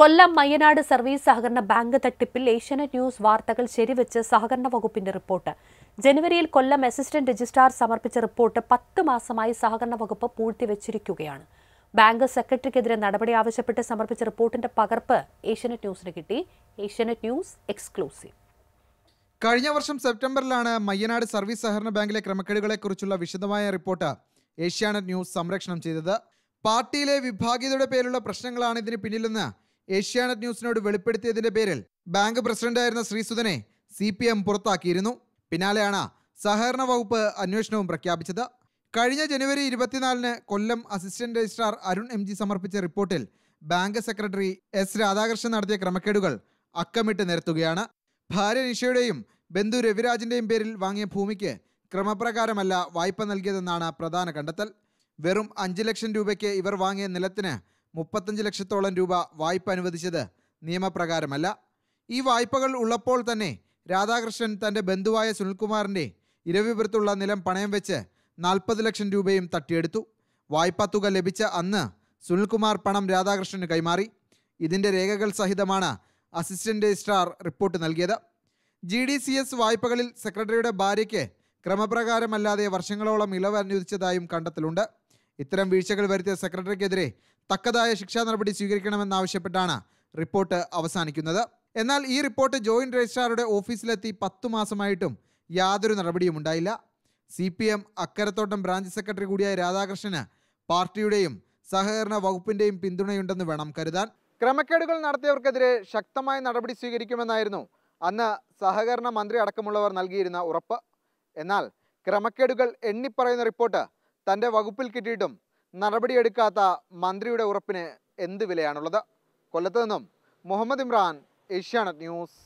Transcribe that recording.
കൊല്ലം Mayyanad service സഹകരണ bank തട്ടിപ്പിൽ Asianet news വാർത്തകൾ ശരിവെച്ച് സഹകരണ വകുപ്പിന്റെ റിപ്പോർട്ട്. ജനുവരിയിൽ കൊല്ലം അസിസ്റ്റന്റ് രജിസ്ട്രാർ സമർപ്പിച്ച റിപ്പോർട്ട് പത്ത് മാസമായി സഹകരണ വകുപ്പ് പൂഴ്ത്തിവെച്ചിരിക്കുകയാണ്. ബാങ്ക് സെക്രട്ടറിക്കെതിരെ നടപടി ആവശ്യപ്പെട്ട് സമർപ്പിച്ച റിപ്പോർട്ടിന്റെ പകർപ്പ് ഏഷ്യാനെറ്റ് ന്യൂസിന് കിട്ടി. Asianet news exclusive. കഴിഞ്ഞ വർഷം സെപ്റ്റംബറിലാണ് മയ്യനാട് സർവീസ് സഹകരണ ബാങ്കിലെ ക്രമക്കേടുകളെക്കുറിച്ചുള്ള വിശദമായ റിപ്പോർട്ട് ഏഷ്യാനെറ്റ് ന്യൂസ് സംരക്ഷണം ചെയ്തത്. പാർട്ടിയിലെ വിഭാഗീയതയുടെ പേരിലുള്ള പ്രശ്നങ്ങളാണ് ഇതിന് പിന്നിലെന്ന് ഏഷ്യാനെറ്റ് ന്യൂസിനോട് വെളിപ്പെടുത്തിയതിന്റെ പേരിൽ ബാങ്ക് പ്രസിഡന്റായിരുന്ന ശ്രീസുധനെ സി പി എം പുറത്താക്കിയിരുന്നു. പിന്നാലെയാണ് സഹകരണ വകുപ്പ് അന്വേഷണവും പ്രഖ്യാപിച്ചത്. കഴിഞ്ഞ ജനുവരി ഇരുപത്തിനാലിന് Kollam assistant registrar Arun M G സമർപ്പിച്ച റിപ്പോർട്ടിൽ ബാങ്ക് സെക്രട്ടറി എസ് രാധാകൃഷ്ണൻ നടത്തിയ ക്രമക്കേടുകൾ അക്കമിട്ട് നിരത്തുകയാണ്. ഭാര്യ നിഷയുടെയും ബന്ധു രവിരാജിന്റെയും പേരിൽ വാങ്ങിയ ഭൂമിക്ക് ക്രമപ്രകാരമല്ല വായ്പ നൽകിയതെന്നാണ് പ്രധാന കണ്ടെത്തൽ. വെറും അഞ്ച് ലക്ഷം രൂപയ്ക്ക് ഇവർ വാങ്ങിയ നിലത്തിന് മുപ്പത്തഞ്ച് ലക്ഷത്തോളം രൂപ വായ്പ അനുവദിച്ചത് നിയമപ്രകാരമല്ല. ഈ വായ്പകൾ ഉള്ളപ്പോൾ തന്നെ രാധാകൃഷ്ണൻ തന്റെ ബന്ധുവായ സുനിൽകുമാറിന്റെ ഇരവിപുരത്തുള്ള നിലം പണയം വെച്ച് നാൽപ്പത് ലക്ഷം രൂപയും തട്ടിയെടുത്തു. വായ്പാ തുക ലഭിച്ച അന്ന് സുനിൽകുമാർ പണം രാധാകൃഷ്ണന് കൈമാറി. ഇതിന്റെ രേഖകൾ സഹിതമാണ് അസിസ്റ്റന്റ് രജിസ്ട്രാർ റിപ്പോർട്ട് നൽകിയത്. ജി ഡി സി എസ് വായ്പകളിൽ സെക്രട്ടറിയുടെ ഭാര്യയ്ക്ക് ക്രമപ്രകാരമല്ലാതെ വർഷങ്ങളോളം ഇളവ് അനുവദിച്ചതായും കണ്ടെത്തലുണ്ട്. ഇത്തരം വീഴ്ചകൾ വരുത്തിയ സെക്രട്ടറിക്കെതിരെ തക്കതായ ശിക്ഷാ നടപടി സ്വീകരിക്കണമെന്നാവശ്യപ്പെട്ടാണ് റിപ്പോർട്ട് അവസാനിക്കുന്നത്. എന്നാൽ ഈ റിപ്പോർട്ട് ജോയിന്റ് രജിസ്ട്രാറുടെ ഓഫീസിലെത്തി പത്തു മാസമായിട്ടും യാതൊരു നടപടിയും ഉണ്ടായില്ല. C P M Akkarathottam branch secretary കൂടിയായ രാധാകൃഷ്ണന് പാർട്ടിയുടെയും സഹകരണ വകുപ്പിന്റെയും പിന്തുണയുണ്ടെന്ന് വേണം കരുതാൻ. ക്രമക്കേടുകൾ നടത്തിയവർക്കെതിരെ ശക്തമായ നടപടി സ്വീകരിക്കുമെന്നായിരുന്നു അന്ന് സഹകരണ മന്ത്രി അടക്കമുള്ളവർ നൽകിയിരുന്ന ഉറപ്പ്. എന്നാൽ ക്രമക്കേടുകൾ എണ്ണിപ്പറയുന്ന റിപ്പോർട്ട് തന്റെ വകുപ്പിൽ കിട്ടിയിട്ടും നടപടിയെടുക്കാത്ത മന്ത്രിയുടെ ഉറപ്പിന് എന്ത് വിലയാണുള്ളത്? കൊല്ലത്ത് നിന്നും മുഹമ്മദ് ഇമ്രാൻ ഏഷ്യാനെറ്റ് ന്യൂസ്.